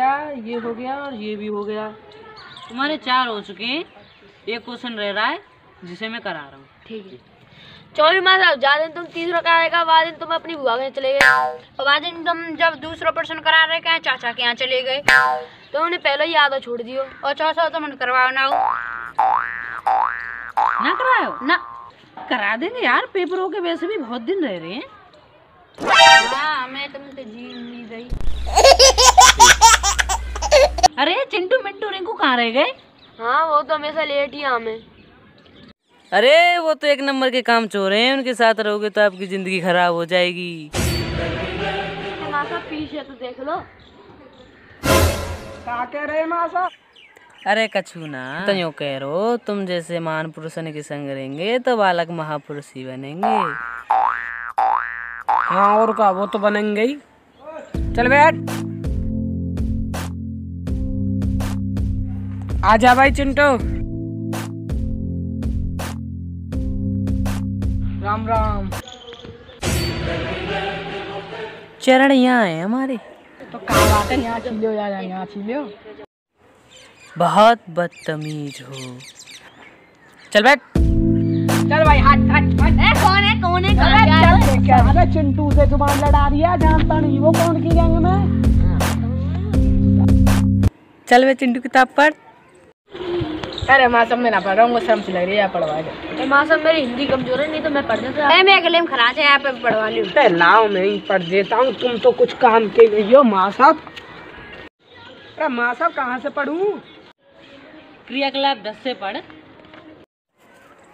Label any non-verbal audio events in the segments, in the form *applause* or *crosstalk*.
हो गया और ये भी हो गया। तुम्हारे चार हो चुके हैं। एक क्वेश्चन रह रहा है जिसे मैं करा रहा हूँ। ठीक है। चौबीस मास जा दिन तुम तीसरा कराएगा बाद दिन तुम अपनी बुआ के यहाँ चले गए। और बाद दिन तुम जब दूसरा पर्सन करा रहे कहे चाचा के यहाँ चले गए। तो उन्हें पहले ही आधा छोड़ दियो। और चौथा तो मन करवाओ ना हो। ना करायो ना। करा देंगे यार पेपरों के वैसे भी बहुत दिन रह रहे हैं। हाँ मैं तुमसे जी नहीं रही। *laughs* अरे चिंटू मिंटू रिंकू कहाँ रह गए? हाँ वो तो हमेशा लेट ही हमें अरे वो तो एक नंबर के काम चोर हैं उनके साथ रहोगे तो आपकी ज़िंदगी खराब हो जाएगी। मासा पीछे तो देख लो। क्या कह रहे मासा? अरे कछू ना तो यूँ कह रो तुम जैसे महान पुरुषों के संग रहेंगे तो बालक महापुरुष ही बनेंगे। हाँ और का वो तो बनेंगे ही। चल बैठ। आजा भाई चिंटू। राम राम। चरण यहाँ है हमारे। तो कहाँ बात है? यहाँ छिलो यार यहाँ छिलो बहुत बदतमीज हो। चल बैठ। चल भाई हट हट हट। कौन है कौन है? चल देख के अरे चिंटू से ज़ुबान लड़ा रही है जानता नहीं वो कौन की गैंग में चल वे चिंटू किताब पढ़। अरे माँ सब में ना पढ़ रहा हूँ शर्म से लग रही है पढ़वा दे। माँ साहब मेरी हिंदी कमज़ोर है नहीं तो मैं पढ़ देता। मैं अगले में खराज है यहाँ पे पढ़वा लूँ लाओ मैं ही पढ़ देता हूँ तुम तो कुछ काम के नहीं हो माँ साहब अरे माँ साहब कहाँ से पढ़ूं? क्रियाकलाप दस से पढ़।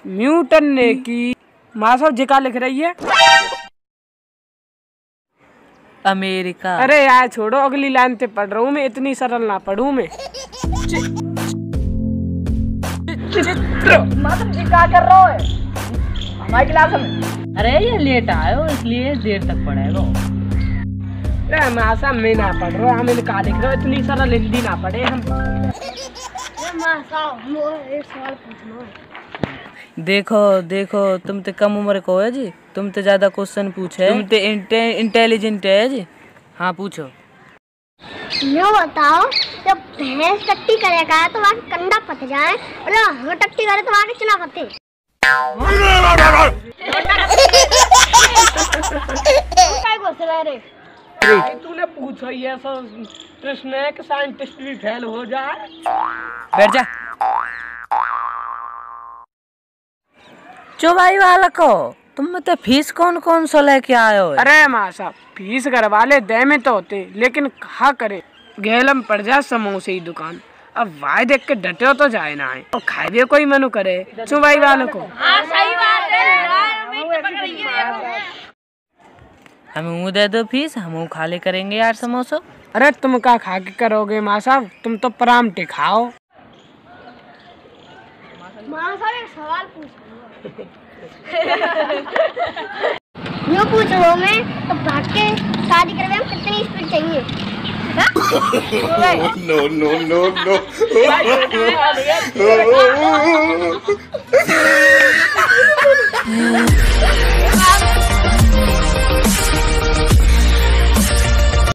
न्यूटन ने की माँ साहब जिका लिख रही है। अमेरिका। अरे यार छोड़ो अगली लाइन पे पढ़ रहा हूँ मैं इतनी सरल ना पढ़ू मैं। चित्र। माँ जी क्या कर रहा है? हमारी क्लास में। अरे ये लेट आयो इसलिए देर तक पढ़ेगा अरे माँ साहब मैं ना पढ़ रहा हूँ हमें लिख रहा इतनी सरल हिंदी ना पढ़े हम। माँ साहब वो एक सवाल पूछना है। देखो देखो तुम तो कम उम्र को है जी तुम तो ज़्यादा क्वेश्चन पूछे। तुम तो इंटेलिजेंट है जी। हाँ पूछो। यो बताओ जब भैंस टट्टी करेगा तो वहाँ कंडा फट जाए और हम टट्टी करे तो वहाँ चना फटे? है तूने पूछो ये सो प्रश्न है कि साइंटिस्ट भी फेल हो जाए। बैठ जा। चौबाई वाला को। तुम तो फ़ीस कौन कौन सा लेके आए हो? अरे माँ साहब फ़ीस करवा ले दे में तो होते लेकिन कहा करे? गैलम पड़ जाए समोसे ही दुकान। अब वाय देख के डटे तो जाए ना आए। और खाए भी कोई मनु करे? चुबाई वालों को। हमें मुँह दे दो फ़ीस हम खा ले करेंगे यार समोसो। अरे तुम क्या खा के करोगे माँ साहब? तुम तो परामटे खाओ। माँ साहब एक सवाल पूछ *laughs* यो पूछ रहा हूँ मैं तो भाग के शादी करवे में कितनी स्पीड चाहिए नो *laughs* no, no, no. हाँ? *laughs*